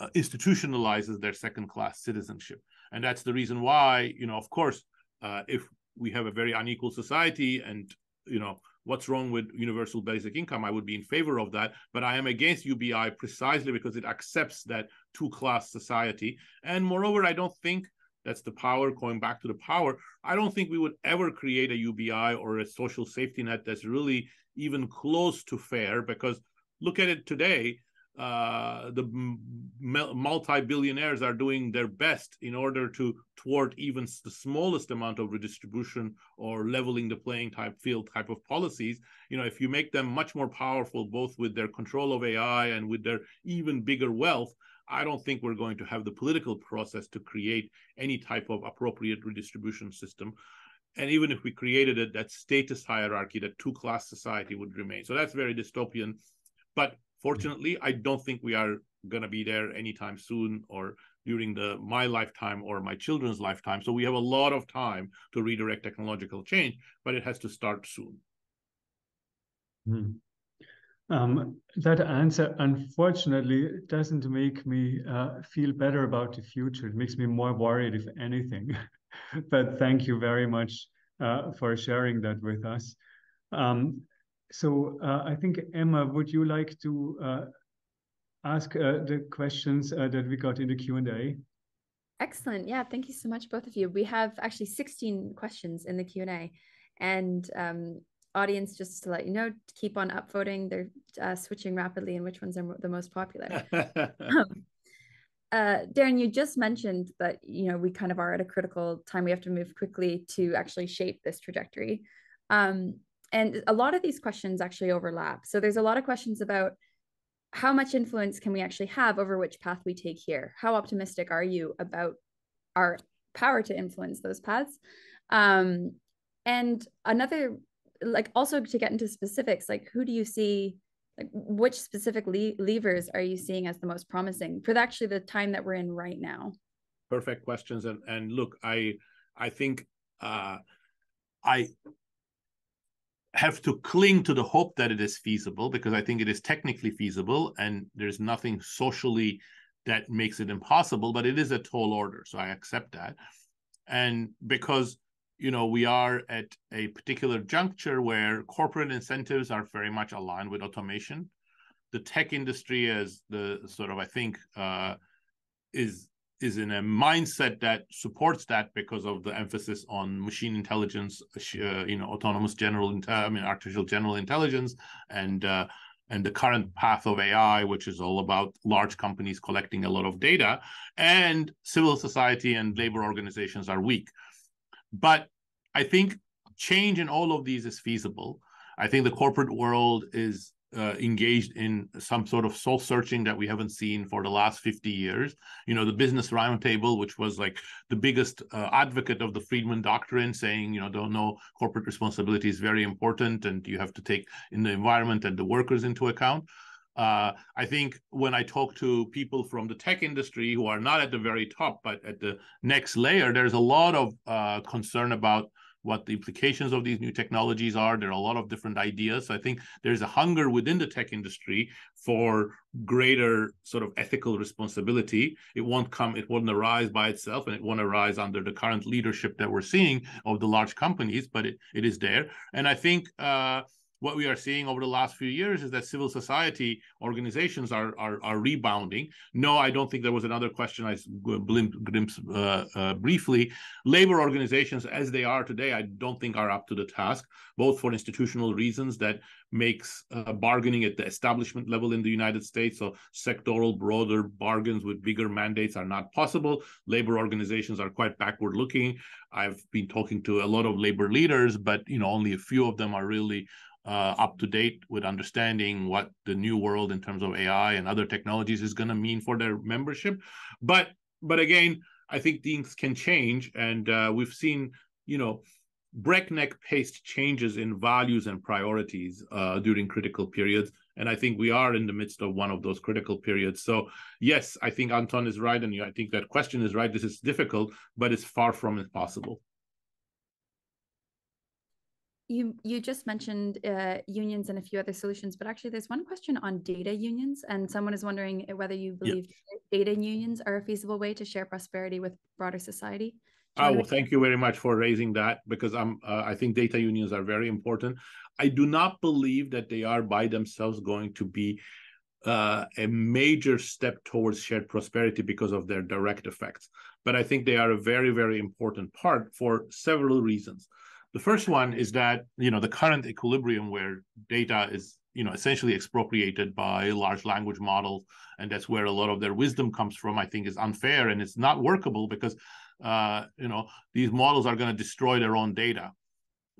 uh, institutionalizes their second class citizenship. And that's the reason why, you know, of course, uh, if we have a very unequal society and, you know, what's wrong with universal basic income? I would be in favor of that, but I am against UBI precisely because it accepts that two class society. And moreover, I don't think that's the power, going back to the power. I don't think we would ever create a UBI or a social safety net that's really even close to fair because look at it today. Uh, the multi-billionaires are doing their best in order to thwart even the smallest amount of redistribution or leveling the playing type field type of policies. You know, if you make them much more powerful, both with their control of AI and with their even bigger wealth, I don't think we're going to have the political process to create any type of appropriate redistribution system. And even if we created it, that status hierarchy, that two class society would remain. So that's very dystopian. But fortunately, I don't think we are going to be there anytime soon or during the my lifetime or my children's lifetime. So we have a lot of time to redirect technological change, but it has to start soon. Hmm. Um, that answer, unfortunately, doesn't make me uh, feel better about the future. It makes me more worried, if anything. but thank you very much uh, for sharing that with us. Um, so uh, I think, Emma, would you like to uh, ask uh, the questions uh, that we got in the Q&A? Excellent. Yeah, thank you so much, both of you. We have actually 16 questions in the Q&A. And um, audience, just to let you know, keep on upvoting. They're uh, switching rapidly and which ones are the most popular. um, uh, Daron, you just mentioned that you know we kind of are at a critical time. We have to move quickly to actually shape this trajectory. Um, and a lot of these questions actually overlap. So there's a lot of questions about how much influence can we actually have over which path we take here? How optimistic are you about our power to influence those paths? Um, and another like also to get into specifics like who do you see like which specific le- levers are you seeing as the most promising for the, actually the time that we're in right now? Perfect questions, and and look, I I think uh, I have to cling to the hope that it is feasible because I think it is technically feasible, and there's nothing socially that makes it impossible, but it is a tall order, so I accept that, and because you know we are at a particular juncture where corporate incentives are very much aligned with automation the tech industry as the sort of i think uh, is is in a mindset that supports that because of the emphasis on machine intelligence uh, you know autonomous general i mean artificial general intelligence and uh, and the current path of AI, which is all about large companies collecting a lot of data, and civil society and labor organizations are weak. But I think change in all of these is feasible. I think the corporate world is uh, engaged in some sort of soul searching that we haven't seen for the last 50 years. You know, the Business Roundtable, which was like the biggest uh, advocate of the Friedman Doctrine, saying, you know, don't know corporate responsibility is very important and you have to take in the environment and the workers into account. Uh, I think when I talk to people from the tech industry who are not at the very top, but at the next layer, there's a lot of uh, concern about what the implications of these new technologies are. There are a lot of different ideas. So I think there's a hunger within the tech industry for greater sort of ethical responsibility. It won't come, it won't arise by itself, and it won't arise under the current leadership that we're seeing of the large companies, but it, it is there. And I think uh, what we are seeing over the last few years is that civil society organizations are are, are rebounding. No, I don't think there was another question I glimpsed uh, uh, briefly. Labor organizations, as they are today, I don't think are up to the task, both for institutional reasons that makes uh, bargaining at the establishment level in the United States, so sectoral, broader bargains with bigger mandates are not possible. Labor organizations are quite backward looking. I've been talking to a lot of labor leaders, but you know only a few of them are really uh, up to date with understanding what the new world in terms of AI and other technologies is going to mean for their membership. But but again, I think things can change, and uh, we've seen you know breakneck paced changes in values and priorities uh, during critical periods. And I think we are in the midst of one of those critical periods. So, yes, I think Anton is right. And I think that question is right. This is difficult, but it's far from impossible you you just mentioned uh, unions and a few other solutions, but actually, there's one question on data unions, and someone is wondering whether you believe data unions are a feasible way to share prosperity with broader society. Oh, well, thank you very much for raising that because I'm. Uh, I think data unions are very important. I do not believe that they are by themselves going to be uh, a major step towards shared prosperity because of their direct effects. But I think they are a very, very important part for several reasons. The first one is that you know the current equilibrium where data is you know essentially expropriated by large language models, and that's where a lot of their wisdom comes from. I think is unfair and it's not workable because uh, you know these models are going to destroy their own data.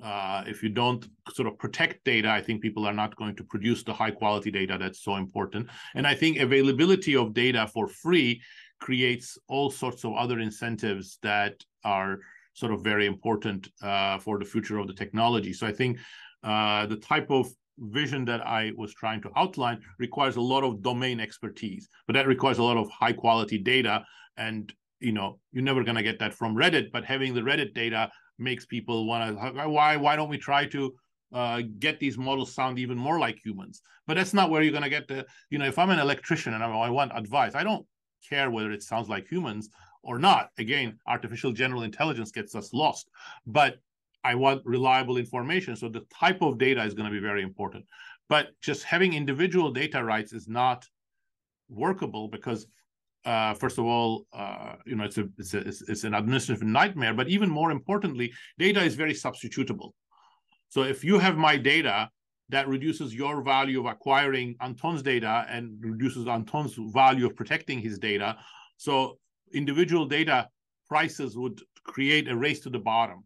Uh, if you don't sort of protect data, I think people are not going to produce the high quality data that's so important. And I think availability of data for free creates all sorts of other incentives that are sort of very important uh, for the future of the technology. So I think uh, the type of vision that I was trying to outline requires a lot of domain expertise, but that requires a lot of high quality data. And you know, you're never going to get that from Reddit, but having the Reddit data makes people want to why why don't we try to uh, get these models sound even more like humans? But that's not where you're going to get the you know if I'm an electrician and I want advice, I don't care whether it sounds like humans or not. Again, artificial general intelligence gets us lost, but I want reliable information. So the type of data is going to be very important. But just having individual data rights is not workable because, uh, first of all, uh, you know, it's a, it's, a, it's an administrative nightmare. But even more importantly, data is very substitutable. So if you have my data, that reduces your value of acquiring Anton's data and reduces Anton's value of protecting his data. So individual data prices would create a race to the bottom.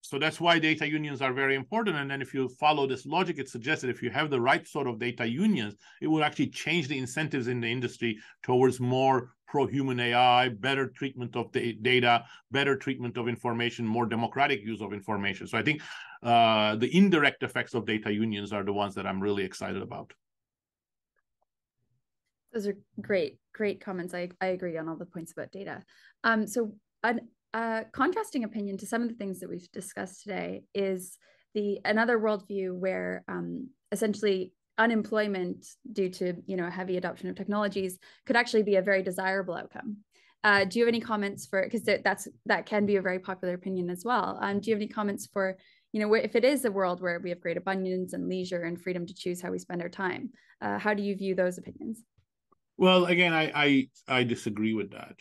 so that's why data unions are very important. And then if you follow this logic, it suggests that if you have the right sort of data unions, it will actually change the incentives in the industry towards more pro-human AI, better treatment of the data, better treatment of information, more democratic use of information. So I think uh, the indirect effects of data unions are the ones that I'm really excited about. Those are great, great comments. I, I agree on all the points about data. Um, so a contrasting opinion to some of the things that we've discussed today is the another worldview where um, essentially unemployment due to you know heavy adoption of technologies could actually be a very desirable outcome. Uh, do you have any comments for because that's that can be a very popular opinion as well? Um, do you have any comments for you know if it is a world where we have great abundance and leisure and freedom to choose how we spend our time? Uh, how do you view those opinions? Well, again, I, I I disagree with that.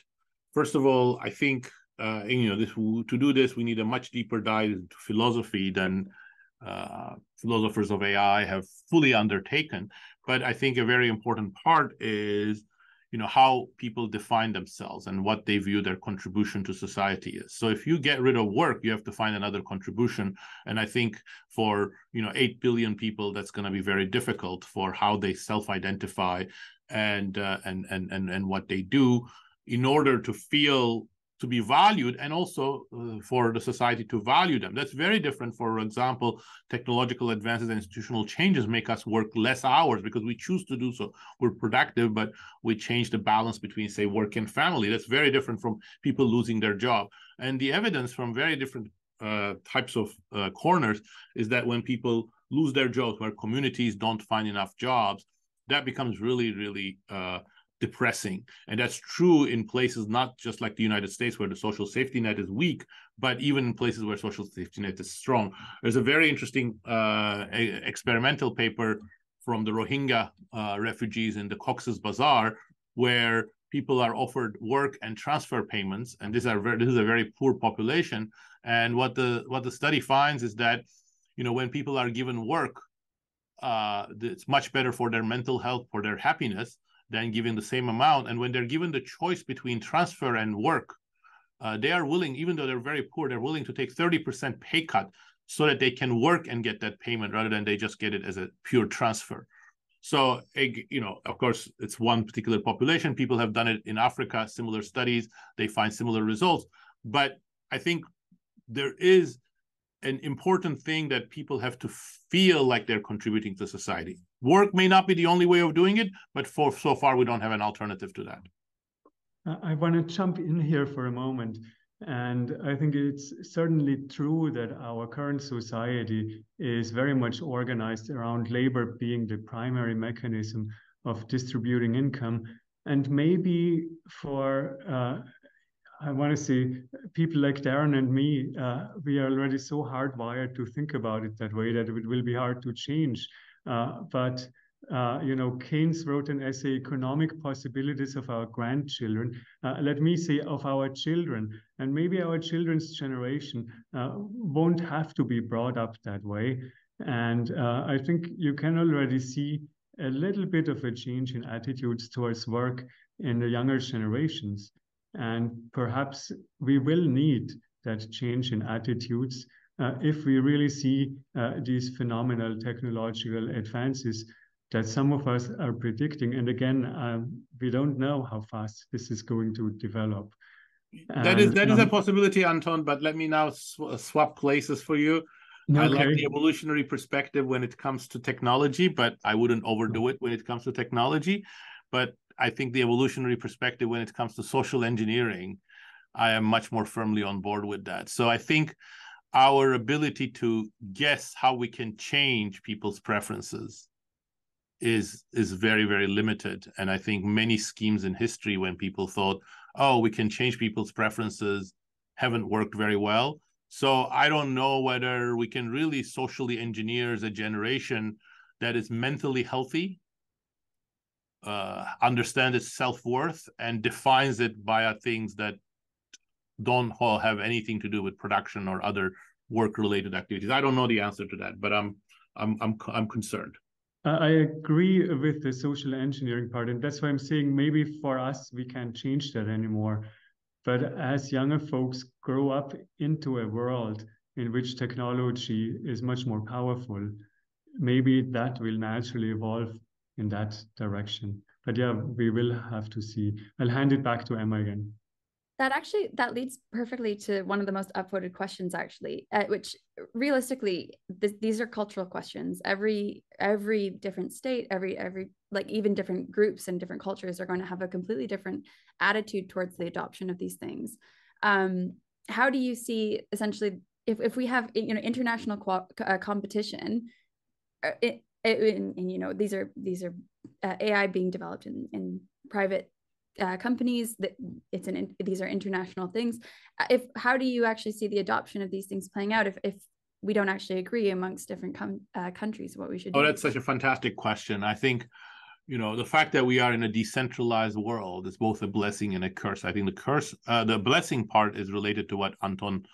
First of all, I think uh, you know this to do this we need a much deeper dive into philosophy than uh, philosophers of AI have fully undertaken. But I think a very important part is you know how people define themselves and what they view their contribution to society is so if you get rid of work you have to find another contribution and i think for you know 8 billion people that's going to be very difficult for how they self-identify and uh, and and and and what they do in order to feel to be valued and also uh, for the society to value them. That's very different. For example, technological advances and institutional changes make us work less hours because we choose to do so. We're productive, but we change the balance between, say, work and family. That's very different from people losing their job. And the evidence from very different uh, types of uh, corners is that when people lose their jobs, where communities don't find enough jobs, that becomes really, really uh, depressing. And that's true in places not just like the United States where the social safety net is weak, but even in places where social safety net is strong. There's a very interesting uh, experimental paper from the Rohingya uh, refugees in the Cox's Bazar where people are offered work and transfer payments and are very, this is a very poor population and what the what the study finds is that you know when people are given work uh, it's much better for their mental health, for their happiness, than giving the same amount. And when they're given the choice between transfer and work, uh, they are willing, even though they're very poor, they're willing to take 30% pay cut so that they can work and get that payment rather than they just get it as a pure transfer. So, you know, of course, it's one particular population. People have done it in Africa, similar studies, they find similar results. But I think there is an important thing that people have to feel like they're contributing to society. Work may not be the only way of doing it, but for so far we don't have an alternative to that. I want to jump in here for a moment. And I think it's certainly true that our current society is very much organized around labor being the primary mechanism of distributing income. And maybe for uh, I want to say people like Daron and me, uh, we are already so hardwired to think about it that way that it will be hard to change. Uh, but uh, you know, Keynes wrote an essay, Economic Possibilities of Our Grandchildren. Uh, let me say of our children, and maybe our children's generation uh, won't have to be brought up that way. And uh, I think you can already see a little bit of a change in attitudes towards work in the younger generations. And perhaps we will need that change in attitudes uh, if we really see uh, these phenomenal technological advances that some of us are predicting. And again, um, we don't know how fast this is going to develop. That and, is that um, is a possibility, Anton. But let me now sw swap places for you. Okay. I like the evolutionary perspective when it comes to technology, but I wouldn't overdo it when it comes to technology. But I think the evolutionary perspective when it comes to social engineering, I am much more firmly on board with that. So I think our ability to guess how we can change people's preferences is is very very limited and i think many schemes in history when people thought oh we can change people's preferences haven't worked very well so i don't know whether we can really socially engineer a generation that is mentally healthy uh, understand its self-worth and defines it via things that don't have anything to do with production or other work-related activities. I don't know the answer to that, but I'm I'm I'm I'm concerned. I agree with the social engineering part, and that's why I'm saying maybe for us we can't change that anymore. But as younger folks grow up into a world in which technology is much more powerful, maybe that will naturally evolve in that direction. But yeah, we will have to see. I'll hand it back to Emma again. That actually that leads perfectly to one of the most upvoted questions, actually, uh, which realistically th these are cultural questions. Every every different state, every every like even different groups and different cultures are going to have a completely different attitude towards the adoption of these things. Um, how do you see essentially if, if we have you know international uh, competition uh, it, and, and, you know these are these are uh, AI being developed in, in private uh, companies that it's an these are international things. Uh, if how do you actually see the adoption of these things playing out if, if we don't actually agree amongst different uh, countries what we should oh do? that's such a fantastic question. I think you know the fact that we are in a decentralized world is both a blessing and a curse. I think the curse uh, the blessing part is related to what anton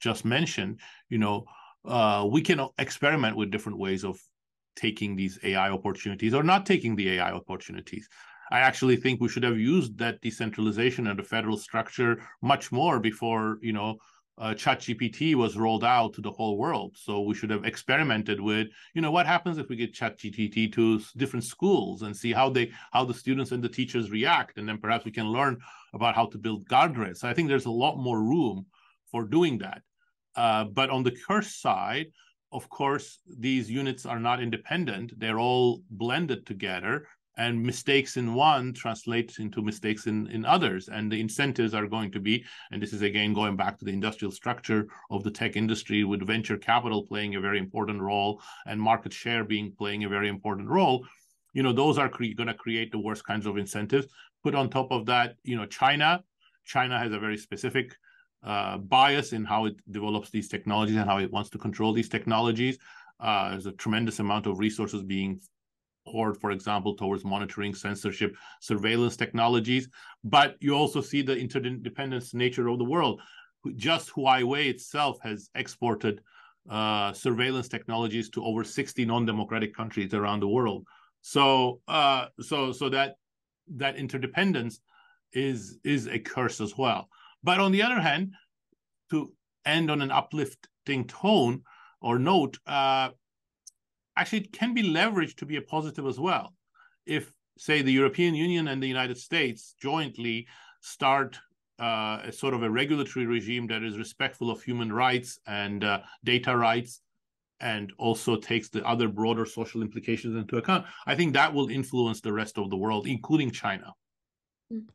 just mentioned. You know uh, we can experiment with different ways of taking these ai opportunities or not taking the ai opportunities I actually think we should have used that decentralization and the federal structure much more before, you know, uh, ChatGPT was rolled out to the whole world. So we should have experimented with, you know, what happens if we get ChatGPT to different schools and see how they, how the students and the teachers react, and then perhaps we can learn about how to build guardrails. So I think there's a lot more room for doing that. Uh, but on the curse side, of course, these units are not independent; they're all blended together and mistakes in one translates into mistakes in, in others. And the incentives are going to be, and this is again going back to the industrial structure of the tech industry with venture capital playing a very important role and market share being playing a very important role. You know, those are cre- going to create the worst kinds of incentives. Put on top of that, you know, China, China has a very specific uh, bias in how it develops these technologies and how it wants to control these technologies. Uh, there's a tremendous amount of resources being poured, for example, towards monitoring, censorship, surveillance technologies. But you also see the interdependence nature of the world. Just Huawei itself has exported uh, surveillance technologies to over 60 non-democratic countries around the world. So, uh, so, so that that interdependence is is a curse as well. But on the other hand, to end on an uplifting tone or note, uh, actually it can be leveraged to be a positive as well. If, say, the European Union and the United States jointly start uh, a sort of a regulatory regime that is respectful of human rights and uh, data rights and also takes the other broader social implications into account, I think that will influence the rest of the world, including China. Mm.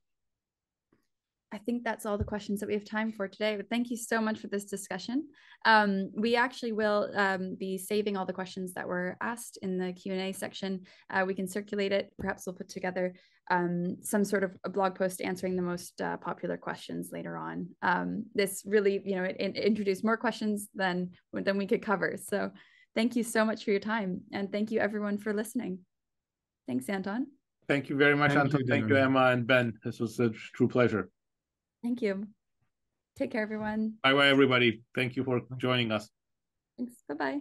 I think that's all the questions that we have time for today. But thank you so much for this discussion. Um, we actually will um, be saving all the questions that were asked in the Q and A section. Uh, we can circulate it. Perhaps we'll put together um, some sort of a blog post answering the most uh, popular questions later on. Um, this really, you know, it, it, introduced more questions than than we could cover. So thank you so much for your time, and thank you everyone for listening. Thanks, Anton. Thank you very much, Thank Anton. You, Thank you, Emma and Ben. This was a true pleasure. Thank you. Take care, everyone. Bye bye, everybody. Thank you for joining us. Thanks. Bye bye.